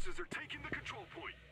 forces are taking the control point.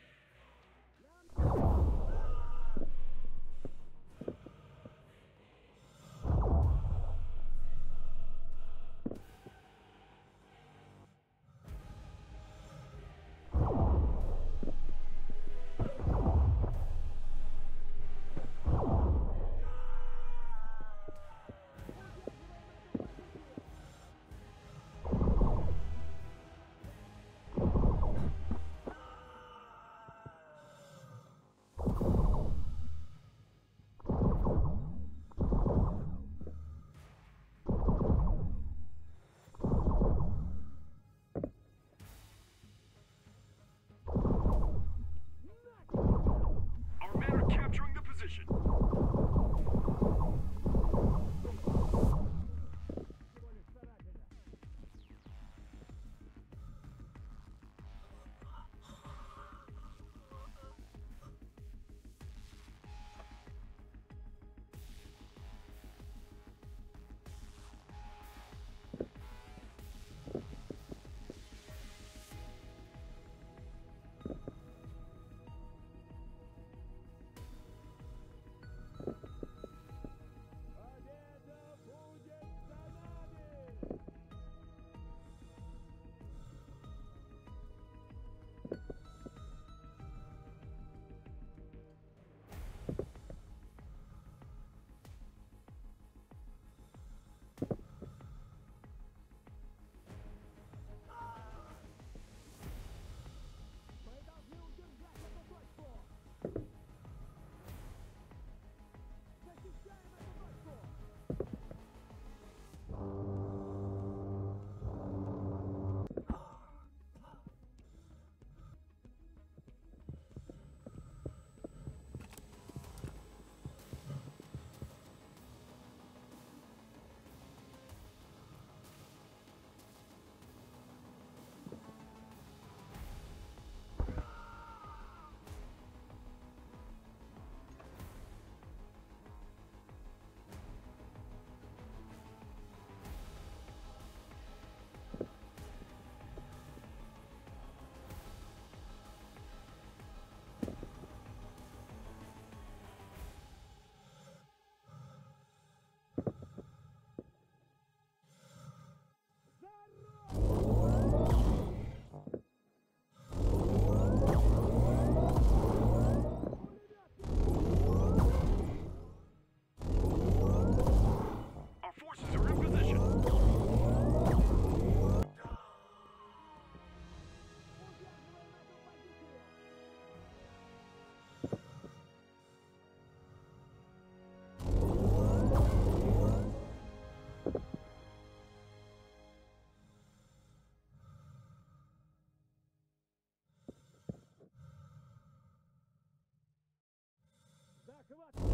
Come on.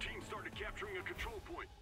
Team started capturing a control point.